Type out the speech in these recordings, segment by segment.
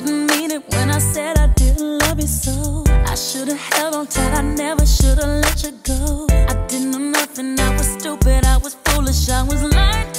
didn't mean it when I said I didn't love you so. I should've held on tight, I never should've let you go. I didn't know nothing, I was stupid, I was foolish, I was lying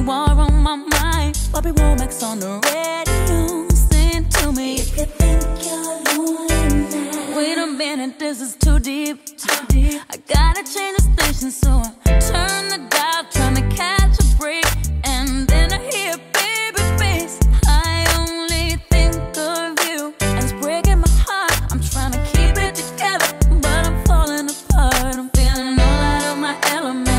you are on my mind. Bobby Womack's on the radio. sing to me. If you think you're lonely now. Wait a minute, this is too deep. Too deep. I gotta change the station, so I turn the dial, trying to catch a break. And then I hear baby face. I only think of you. And it's breaking my heart. I'm trying to keep it together, but I'm falling apart. I'm feeling all out of my element.